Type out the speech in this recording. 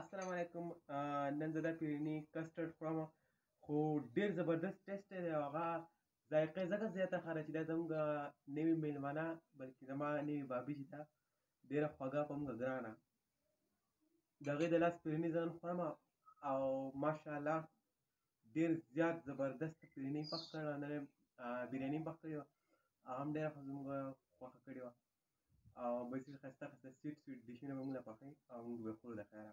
السلام علیکم نن زه دا پیرینی کسټرډ خورم خو ډیر زبردست ټیسټ دی او هغه ذایقه یې ځکه زیاته ښه ده چې دا زموږ نوي میلمانه بلکې زما نوي بابي چې ده ډېره خوږه په موږ ګرانه د هغې د لاس پیریني زه نن خورم او ماشاءالله ډېر زیات زبردست پیریني پخ کړه نن بریاني پخ کړې وه هغه هم ډېره زموږ خوښه کړې وه او بس ډېر ښایسته ښایسته سویټ سویټ ډشونه به موږ له پخوي او موږ به یې خورو د خیره.